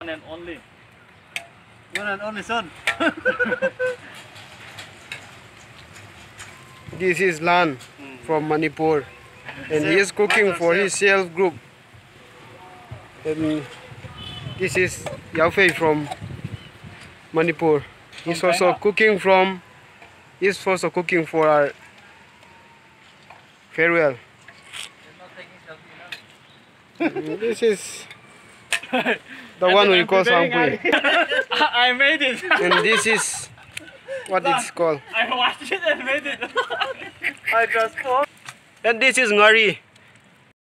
One and only. One and only son. This is Lan from Manipur. And he is cooking for his self group. And this is Yao Fei from Manipur. He's From also China. cooking from he's also cooking for our farewell. Mm, this is the one we call Sangpui. I made it. And this is what it's called. I watched it and made it. I just thought. And this is Ngari.